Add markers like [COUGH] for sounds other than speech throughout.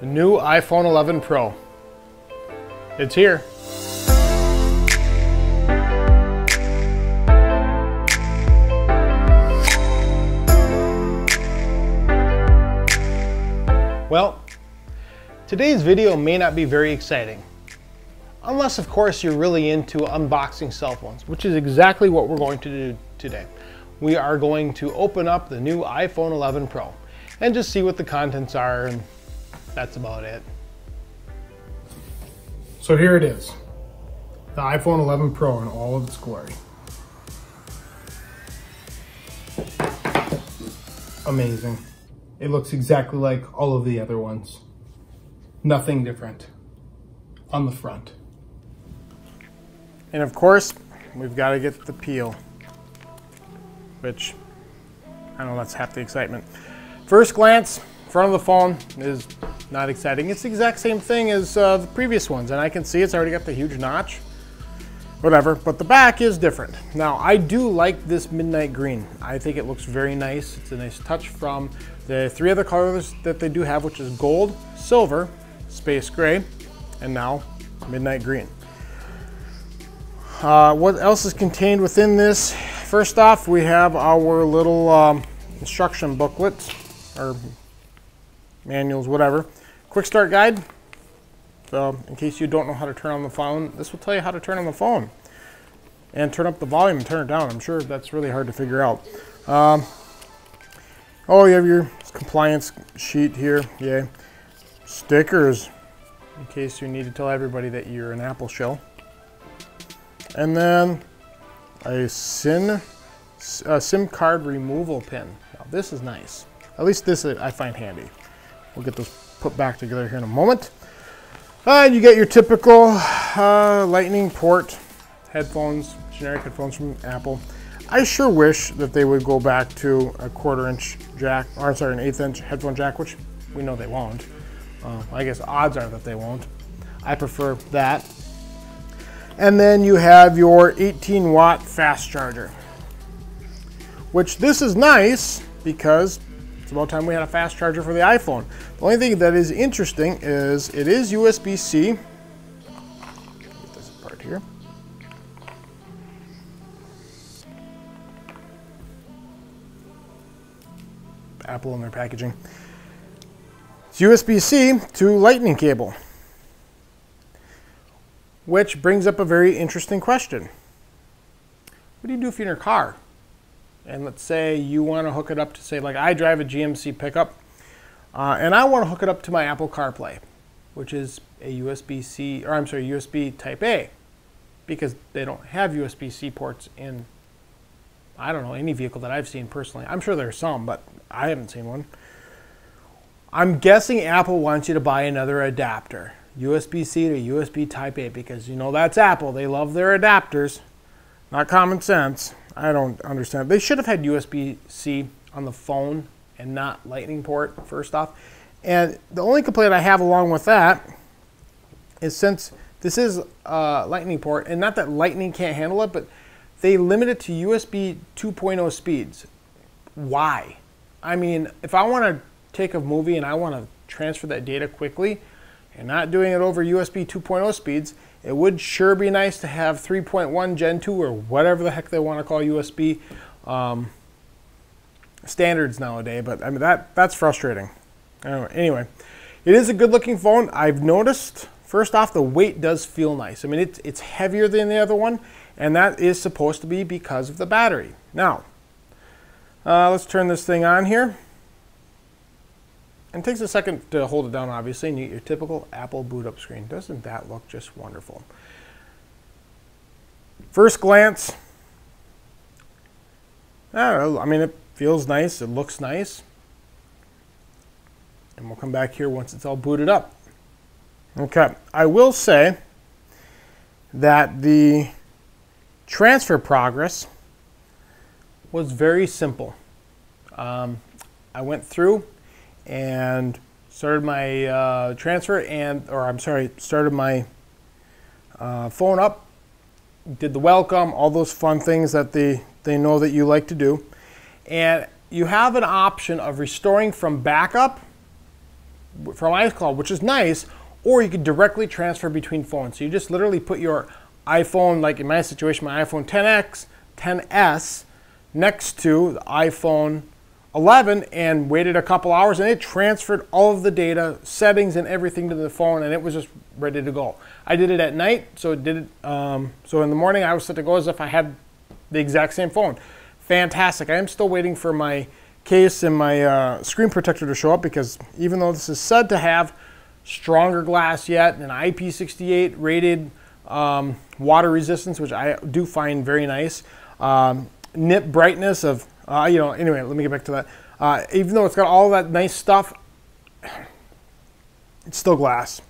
the new iPhone 11 Pro. It's here. Well, today's video may not be very exciting. Unless, of course, you're really into unboxing cell phones, which is exactly what we're going to do today. We are going to open up the new iPhone 11 Pro and just see what the contents are, and that's about it. So here it is, the iPhone 11 Pro in all of its glory. Amazing. It looks exactly like all of the other ones. Nothing different on the front. And of course, we've got to get the peel, which I know that's half the excitement. First glance, front of the phone is not exciting. It's the exact same thing as uh, the previous ones, and I can see it's already got the huge notch whatever, but the back is different. Now, I do like this midnight green. I think it looks very nice. It's a nice touch from the three other colors that they do have, which is gold, silver, space gray, and now midnight green. Uh, what else is contained within this? First off, we have our little um, instruction booklet, or manuals, whatever. Quick start guide, so in case you don't know how to turn on the phone, this will tell you how to turn on the phone. And turn up the volume and turn it down. I'm sure that's really hard to figure out. Um, oh, you have your compliance sheet here. Yay. Stickers, in case you need to tell everybody that you're an Apple shell. And then a SIM, a SIM card removal pin. Now, this is nice. At least this I find handy. We'll get those put back together here in a moment. And you get your typical uh, lightning port headphones, generic headphones from Apple. I sure wish that they would go back to a quarter inch jack, or sorry, an eighth inch headphone jack, which we know they won't. Uh, I guess odds are that they won't. I prefer that. And then you have your 18 watt fast charger, which this is nice because it's about time we had a fast charger for the iPhone. The only thing that is interesting is it is USB-C. Get this part here. Apple in their packaging. It's USB-C to lightning cable. Which brings up a very interesting question. What do you do if you're in your car? And let's say you want to hook it up to say like I drive a GMC pickup uh, and I want to hook it up to my Apple CarPlay which is a USB-C or I'm sorry USB type A because they don't have USB-C ports in I don't know any vehicle that I've seen personally. I'm sure there's some but I haven't seen one. I'm guessing Apple wants you to buy another adapter USB-C to USB type A because you know that's Apple. They love their adapters. Not common sense I don't understand. They should have had USB-C on the phone and not lightning port first off. And the only complaint I have along with that is since this is a lightning port, and not that lightning can't handle it, but they limit it to USB 2.0 speeds. Why? I mean, if I want to take a movie and I want to transfer that data quickly and not doing it over USB 2.0 speeds, it would sure be nice to have 3.1 Gen 2 or whatever the heck they want to call USB um, standards nowadays, but I mean that that's frustrating. Anyway, it is a good looking phone. I've noticed, first off, the weight does feel nice. I mean, it's, it's heavier than the other one, and that is supposed to be because of the battery. Now, uh, let's turn this thing on here. And it takes a second to hold it down, obviously, and you get your typical Apple boot up screen. Doesn't that look just wonderful? First glance, I don't know, I mean, it feels nice, it looks nice. And we'll come back here once it's all booted up. Okay, I will say that the transfer progress was very simple. Um, I went through and started my uh, transfer and, or I'm sorry, started my uh, phone up, did the welcome, all those fun things that they, they know that you like to do. And you have an option of restoring from backup from iCloud, which is nice, or you could directly transfer between phones. So you just literally put your iPhone, like in my situation, my iPhone 10X, 10S, next to the iPhone 11 and waited a couple hours and it transferred all of the data, settings, and everything to the phone and it was just ready to go. I did it at night, so it did it. Um, so in the morning, I was set to go as if I had the exact same phone. Fantastic. I am still waiting for my case and my uh, screen protector to show up because even though this is said to have stronger glass yet, an IP68 rated um, water resistance, which I do find very nice, um, nip brightness of uh, you know, anyway, let me get back to that. Uh, even though it's got all that nice stuff, it's still glass.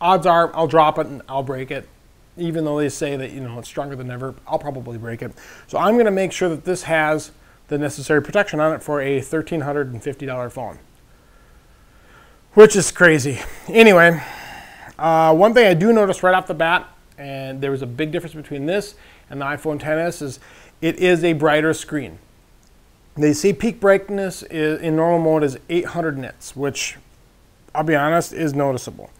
Odds are I'll drop it and I'll break it. Even though they say that, you know, it's stronger than ever, I'll probably break it. So I'm going to make sure that this has the necessary protection on it for a $1,350 phone. Which is crazy. Anyway, uh, one thing I do notice right off the bat, and there was a big difference between this and the iPhone XS, is it is a brighter screen. They say peak brightness is, in normal mode is 800 nits, which I'll be honest is noticeable.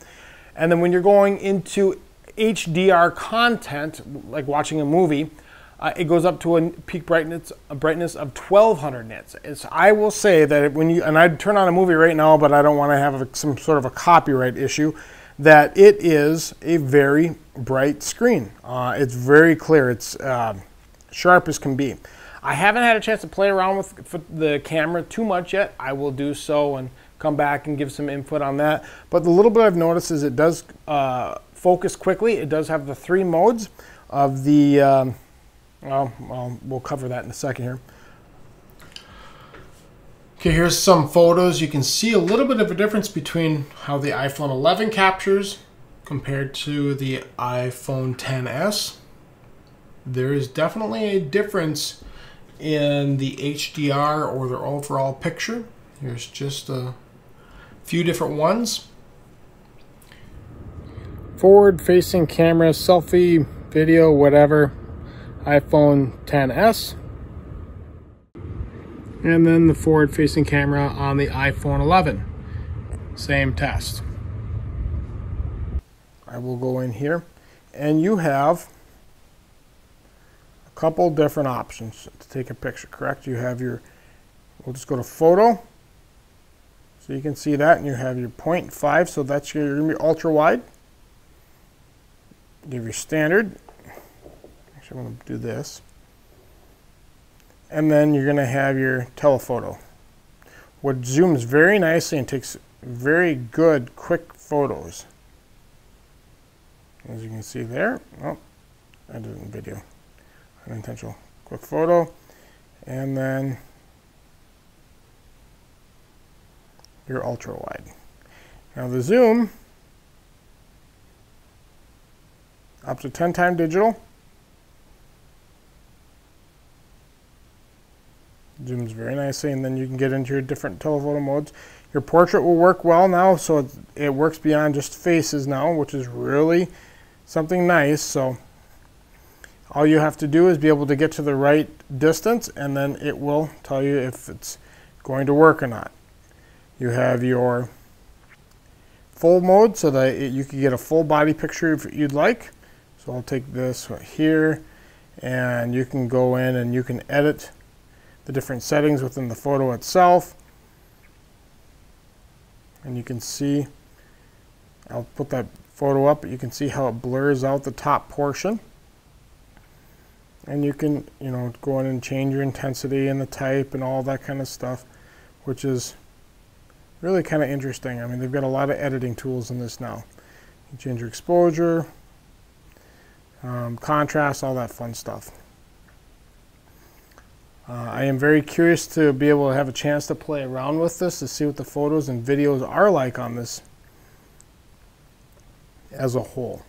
And then when you're going into HDR content, like watching a movie, uh, it goes up to a peak brightness a brightness of 1200 nits. It's, I will say that when you and I'd turn on a movie right now, but I don't want to have a, some sort of a copyright issue. That it is a very bright screen. Uh, it's very clear. It's uh, sharp as can be. I haven't had a chance to play around with the camera too much yet. I will do so and come back and give some input on that. But the little bit I've noticed is it does uh, focus quickly. It does have the three modes of the, um, well, well, we'll cover that in a second here. Okay, here's some photos. You can see a little bit of a difference between how the iPhone 11 captures compared to the iPhone 10s. There is definitely a difference in the HDR or the overall picture. Here's just a few different ones. Forward facing camera, selfie, video, whatever. iPhone 10s. And then the forward facing camera on the iPhone 11. Same test. I will go in here and you have couple different options to take a picture, correct? You have your, we'll just go to photo. So you can see that, and you have your 0.5, so that's your, your ultra wide. Give your standard. Actually, I'm to do this. And then you're going to have your telephoto, what zooms very nicely and takes very good, quick photos. As you can see there. Oh, I did in video an intentional quick photo and then your ultra wide. Now the zoom up to 10 time digital zooms very nicely and then you can get into your different telephoto modes. Your portrait will work well now so it, it works beyond just faces now which is really something nice so all you have to do is be able to get to the right distance and then it will tell you if it's going to work or not. You have your full mode so that it, you can get a full body picture if you'd like. So I'll take this right here and you can go in and you can edit the different settings within the photo itself. And you can see, I'll put that photo up, but you can see how it blurs out the top portion and you can you know go in and change your intensity and the type and all that kind of stuff which is really kind of interesting. I mean they've got a lot of editing tools in this now. You change your exposure um, contrast all that fun stuff. Uh, I am very curious to be able to have a chance to play around with this to see what the photos and videos are like on this as a whole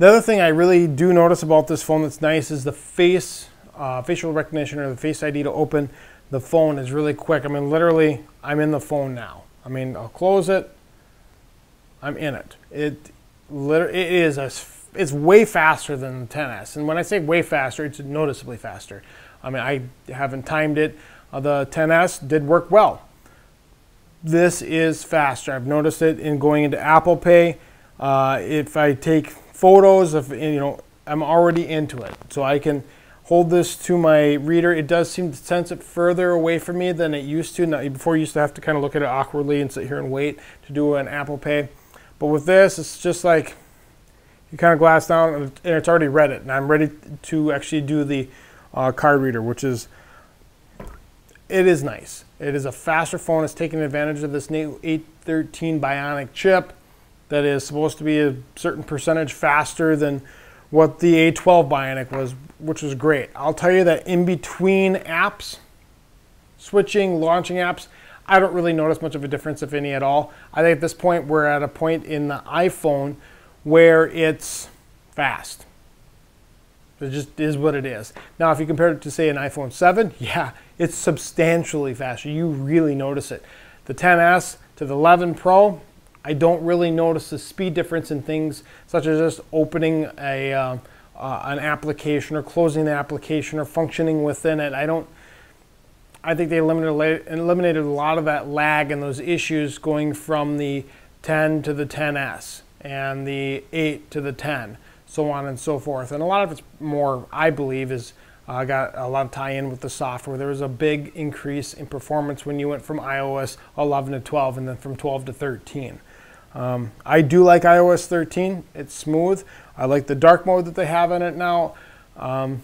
the other thing I really do notice about this phone that's nice is the face, uh, facial recognition or the Face ID to open the phone is really quick. I mean, literally, I'm in the phone now. I mean, I'll close it. I'm in it. It, it is a, it's way faster than the 10s. And when I say way faster, it's noticeably faster. I mean, I haven't timed it. Uh, the 10s did work well. this is faster. I've noticed it in going into Apple Pay. Uh, if I take photos of, you know, I'm already into it. So I can hold this to my reader. It does seem to sense it further away from me than it used to. Now, before you used to have to kind of look at it awkwardly and sit here and wait to do an Apple Pay. But with this, it's just like you kind of glass down and it's already read it. And I'm ready to actually do the uh, card reader, which is, it is nice. It is a faster phone. It's taking advantage of this new A13 Bionic chip that is supposed to be a certain percentage faster than what the A12 Bionic was, which was great. I'll tell you that in between apps, switching, launching apps, I don't really notice much of a difference, if any at all. I think at this point, we're at a point in the iPhone where it's fast. It just is what it is. Now, if you compare it to, say, an iPhone 7, [LAUGHS] yeah, it's substantially faster. You really notice it. The 10S to the 11 Pro, I don't really notice the speed difference in things such as just opening a, uh, uh, an application or closing the application or functioning within it. I don't. I think they eliminated, eliminated a lot of that lag and those issues going from the 10 to the 10s and the 8 to the 10, so on and so forth. And a lot of it's more, I believe, is uh, got a lot of tie-in with the software. There was a big increase in performance when you went from iOS 11 to 12 and then from 12 to 13. Um, I do like iOS 13. It's smooth. I like the dark mode that they have in it now. Um,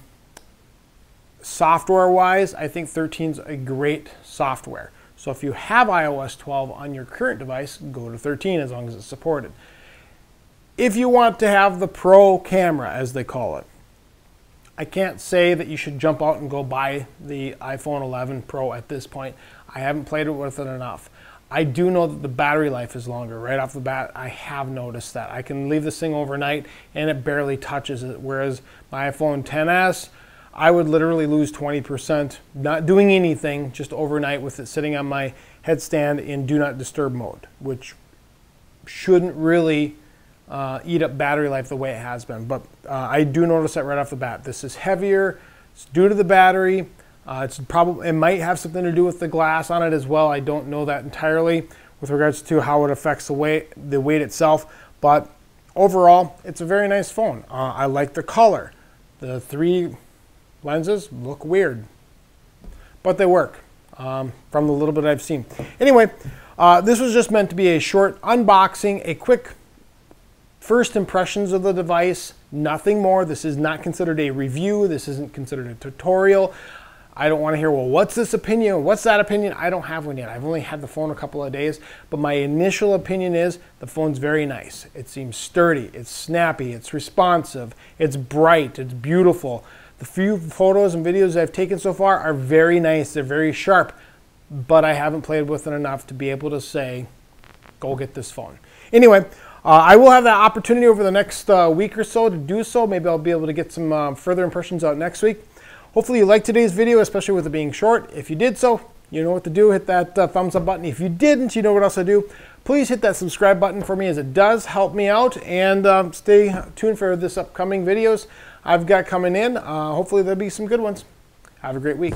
software wise, I think 13 is a great software. So if you have iOS 12 on your current device, go to 13 as long as it's supported. If you want to have the pro camera, as they call it, I can't say that you should jump out and go buy the iPhone 11 Pro at this point. I haven't played with it enough. I do know that the battery life is longer. Right off the bat, I have noticed that. I can leave this thing overnight and it barely touches it. Whereas my iPhone 10s, I would literally lose 20% not doing anything just overnight with it sitting on my headstand in do not disturb mode, which shouldn't really uh, eat up battery life the way it has been. But uh, I do notice that right off the bat. This is heavier. It's due to the battery. Uh, it's probably it might have something to do with the glass on it as well. I don't know that entirely with regards to how it affects the weight, the weight itself. But overall, it's a very nice phone. Uh, I like the color. The three lenses look weird, but they work um, from the little bit I've seen. Anyway, uh, this was just meant to be a short unboxing, a quick first impressions of the device, nothing more. This is not considered a review. This isn't considered a tutorial. I don't want to hear, well, what's this opinion? What's that opinion? I don't have one yet. I've only had the phone a couple of days, but my initial opinion is the phone's very nice. It seems sturdy, it's snappy, it's responsive, it's bright, it's beautiful. The few photos and videos I've taken so far are very nice, they're very sharp, but I haven't played with it enough to be able to say, go get this phone. Anyway, uh, I will have that opportunity over the next uh, week or so to do so. Maybe I'll be able to get some uh, further impressions out next week. Hopefully you liked today's video, especially with it being short. If you did so, you know what to do. Hit that uh, thumbs up button. If you didn't, you know what else to do. Please hit that subscribe button for me as it does help me out. And um, stay tuned for this upcoming videos I've got coming in. Uh, hopefully there'll be some good ones. Have a great week.